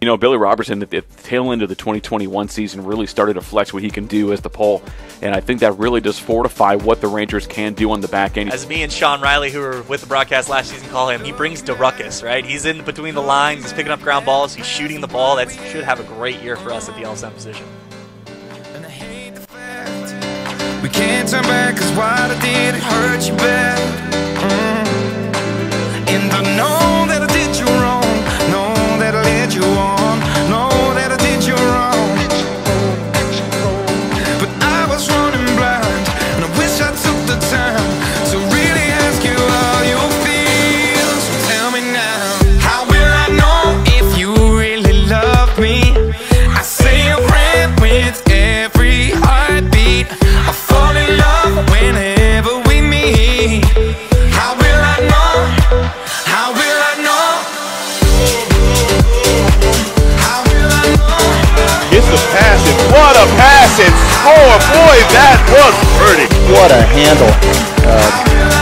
You know, Billy Robertson at the tail end of the 2021 season really started to flex what he can do as the pole, and I think that really does fortify what the Rangers can do on the back end. As me and Sean Riley, who were with the broadcast last season, call him, he brings the ruckus, right? He's in between the lines, he's picking up ground balls, he's shooting the ball. That should have a great year for us at the LSM position. We can't turn back, cause what I did, it hurt you bad. And score. Boy, that was pretty. What a handle uh,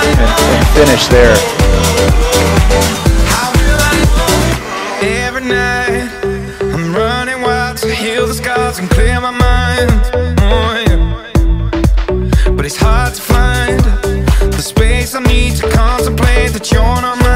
and, and finish there. How will I know? Every night I'm running wild to heal the scars and clear my mind. Oh, yeah. But it's hard to find the space I need to contemplate that you're not mine.